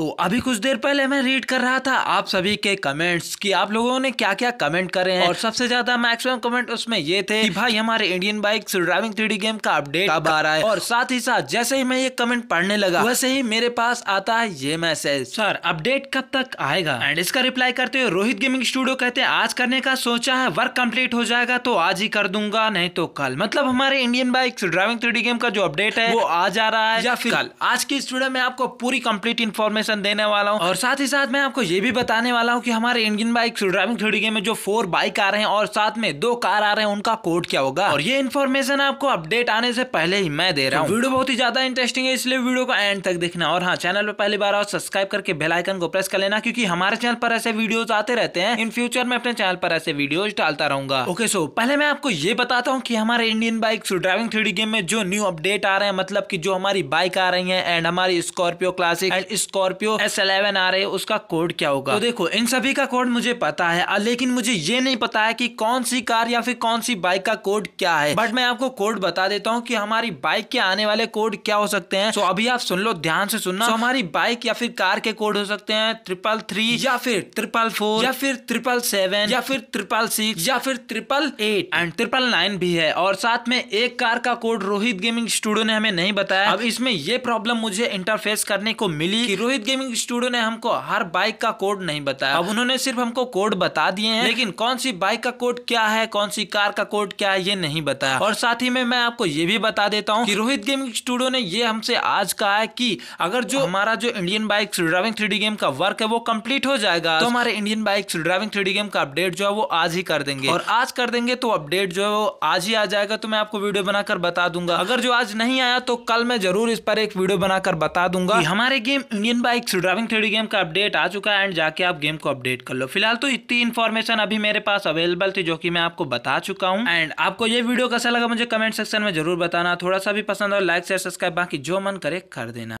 तो अभी कुछ देर पहले मैं रीड कर रहा था। आप सभी के कमेंट्स कि आप लोगों ने क्या क्या कमेंट करे हैं? और सबसे ज़्यादा मैक्सिमम कमेंट उसमें ये थे कि भाई हमारे Indian bike driving three game का अपडेट कब आ रहा है? और साथ ही साथ जैसे ही मैं ये कमेंट पढ़ने लगा वैसे ही मेरे पास आता है ये मैसेज सर अपडेट कब तक आएगा? एंड इसका रिप्लाई करते हुए रोहित गेमिंग स्टूडियो कहते हैं आज करने का सोचा है वर्क कंप्लीट हो जाएगा तो आज ही कर दूँगा नहीं तो कल। मतलब हमारे Indian bike driving three game का जो अपडेट है वो आज आ रहा है। या फिर कल। आज की स्टूडियो में आपको पूरी कंप्लीट इन्फॉर्मेशन देने वाला हूँ। और साथ ही साथ मैं आपको ये भी बताने वाला हूँ कि हमारे Indian bike driving three game में जो फोर बाइक आ रहे हैं और साथ में दो कार आ रहे हैं उनका कोड क्या होगा? और ये इन्फॉर्मेशन आपको अपडेट आने से पहले ही मैं दे रहा हूँ। वीडियो बहुत ही ज़्यादा इंटरेस्टिंग है इसलिए वीडियो को एंड तक देखना। और हाँ चैनल पर पहली बार आओ सब्सक्राइब करके बेलाइकन को प्रेस कर लेना क्योंकि हमारे चैनल पर ऐसे वीडियो आते रहते हैं। इन फ्यूचर में अपने चैनल पर ऐसे वीडियो डालता रहूँगा। ओके सो पहले मैं आपको ये बताता हूँ की हमारे Indian bike driving three game में जो न्यू अपडेट आ रहे हैं मतलब की जो हमारी बाइक आ रही है एंड हमारी Scorpio classic and Scorpio S eleven आ रहे, उसका कोड क्या होगा? तो देखो, इन सभी का कोड मुझे पता है लेकिन मुझे ये नहीं पता है कि कौन सी कार या फिर कौन सी बाइक का कोड क्या है। बट मैं आपको कोड बता देता हूँ कि हमारी बाइक के आने वाले कोड क्या हो सकते हैं। तो अभी आप सुन लो, ध्यान से सुनना। तो हमारी बाइक या फिर कार के कोड हो सकते हैं ट्रिपल थ्री या फिर ट्रिपल फोर या फिर ट्रिपल सेवन या फिर ट्रिपल सिक्स या फिर triple eight and triple nine भी है। और साथ में एक कार का कोड रोहित गेमिंग स्टूडियो ने हमें नहीं बताया। अब इसमें ये प्रॉब्लम मुझे इंटरफेस करने को मिली कि रोहित गेमिंग स्टूडियो ने हमको हर बाइक का कोड नहीं बताया। अब उन्होंने सिर्फ़ हमको कोड बता दिए हैं। लेकिन कौन सी बाइक का कोड क्या है कौन सी कार का कोड क्या है ये नहीं बताया। और साथ ही में मैं आपको ये भी बता देता हूँ कि रोहित गेमिंग स्टूडियो ने ये हमसे आज कहा है कि अगर जो हमारा जो Indian bike driving three game का वर्क है वो कंप्लीट हो जाएगा। तो हमारे Indian bike driving three game का अपडेट जो है वो आज ही कर देंगे। और आज कर देंगे तो अपडेट जो है वो आज ही आ जाएगा। तो मैं आपको वीडियो बनाकर बता दूँगा। अगर जो आज नहीं आया तो कल मैं ज़रूर इस पर एक वीडियो बनाकर बता दूँगा हमारे game Indian bike driving three game का अपडेट आ चुका है, एंड जाके आप गेम को अपडेट कर लो। फ़िलहाल तो इतनी इन्फॉर्मेशन अभी मेरे पास अवेलेबल थी, जो कि मैं आपको बता चुका हूँ। एंड आपको ये वीडियो कैसा लगा, मुझे कमेंट सेक्शन में ज़रूर बताना। थोड़ा सा भी पसंद हो लाइक शेयर सब्सक्राइब बाकी जो मन करे, कर देना।